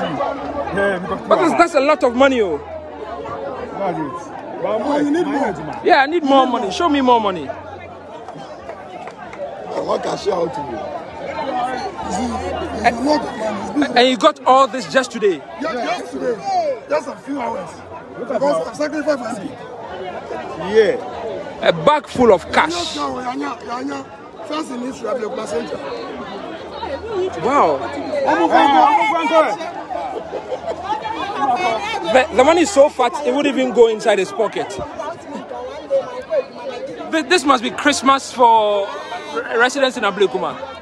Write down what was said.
Yeah, because that's a lot of money, oh. That's it. But boy, you need more. Yeah, I need more money. Show me more money. What can share out to you? Money. And you got all this just today. Just today, just a few hours. Because I've sacrificed it. Yeah. A bag full of cash. Wow. Franco. The, money is so fat, it wouldn't even go inside his pocket. This must be Christmas for residents in Ablekuma.